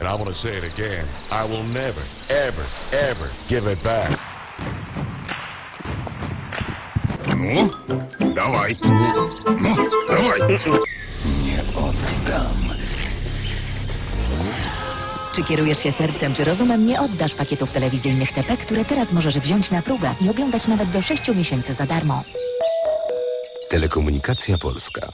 And I want to say it again. I will never, ever, ever give it back. No, dawaj. No, dawaj. Nie oddam. Czy kierujesz się sercem czy rozumem, nie oddasz pakietów telewizyjnych TP, które teraz możesz wziąć na próbę i oglądać nawet do 6 miesięcy za darmo. Telekomunikacja Polska.